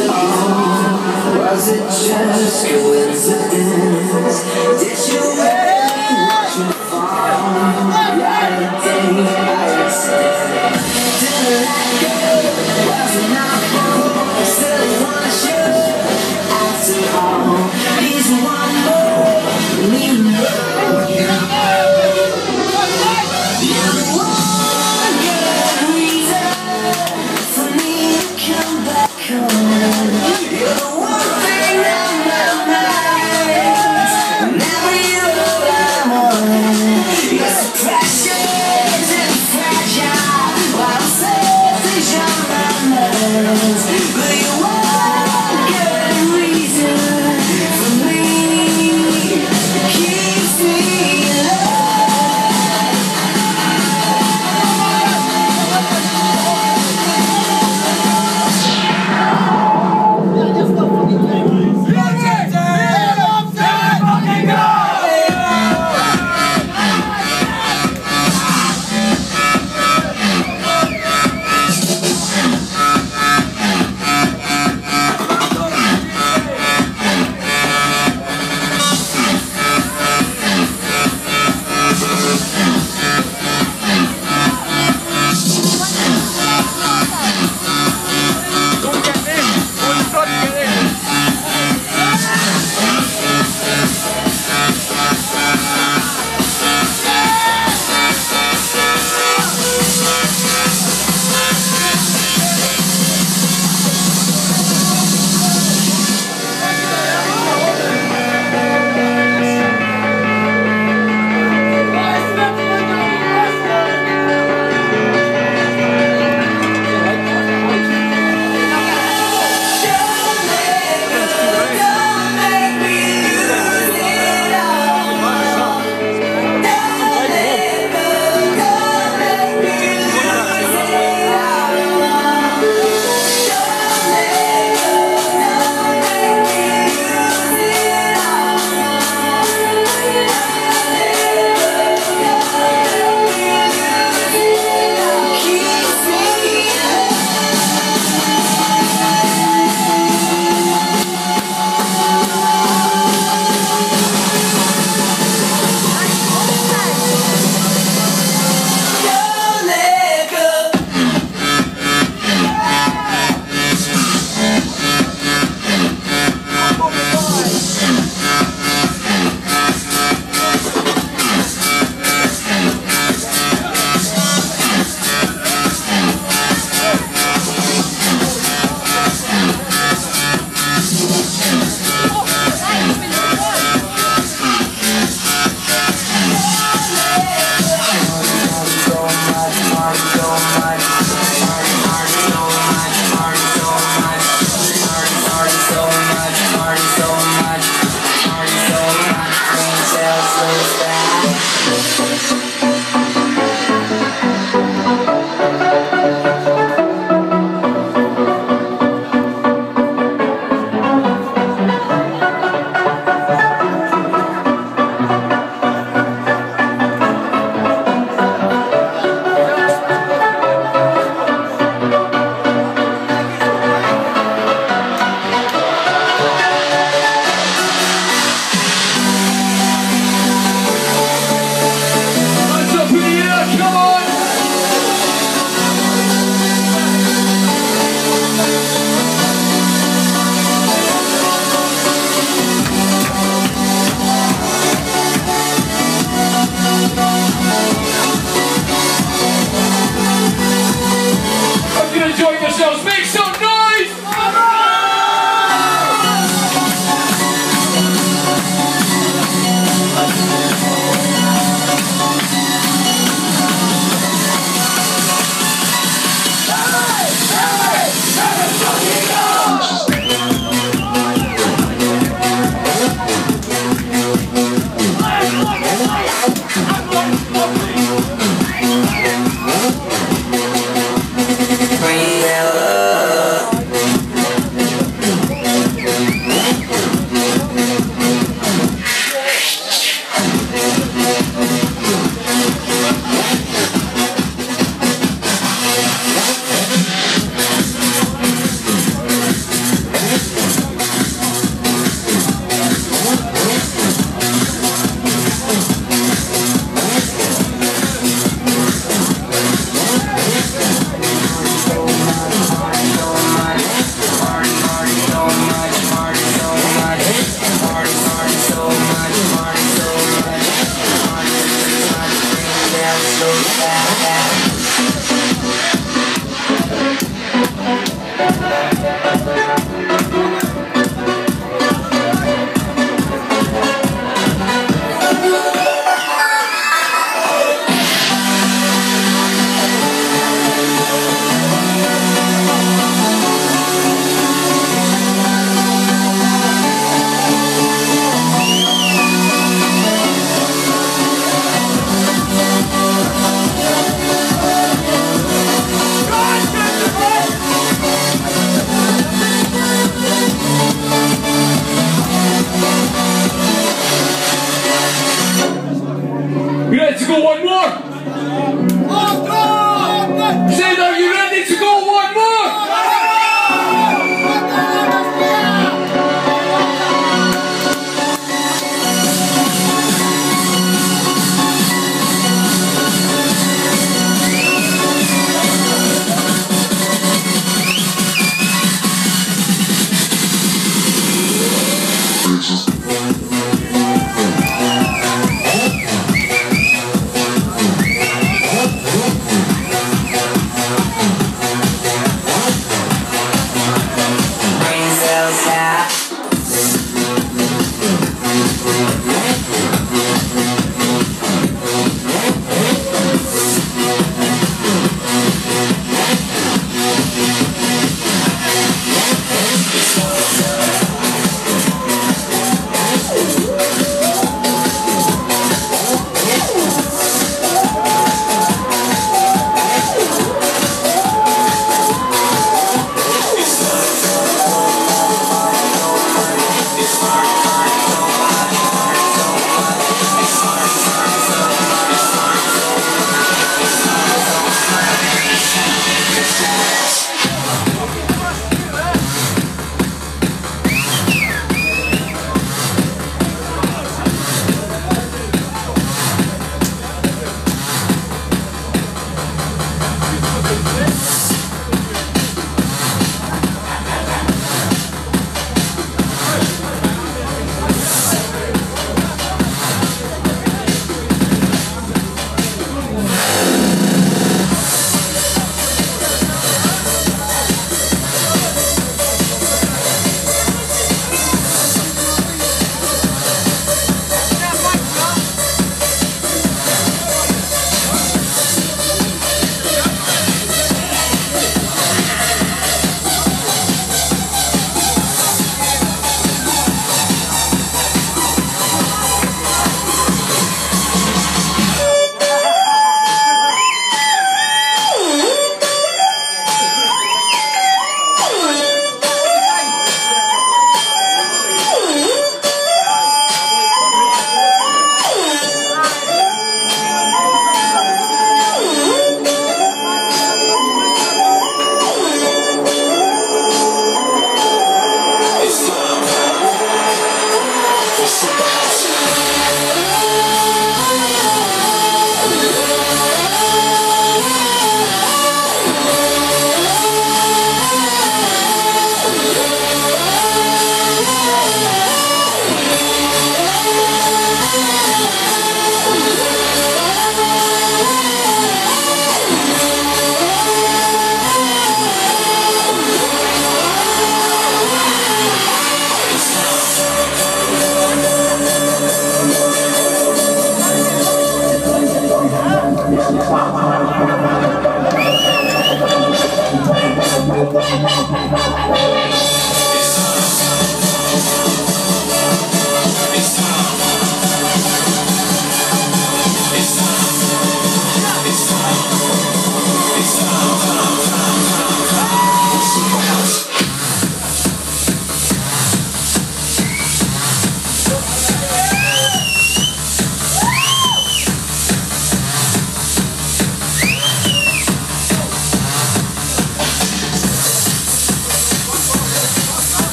it all? Was it just coincidence? Did you really watch me fall? Light a day by accident. Was it not for? Still wanna. After all, he's one more. Leave me. come down.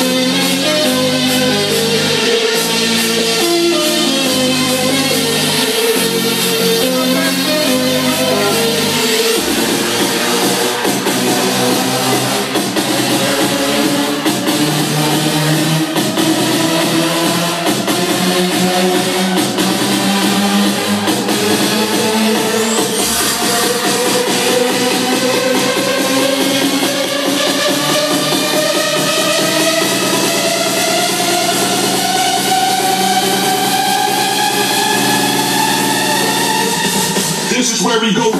This is we go.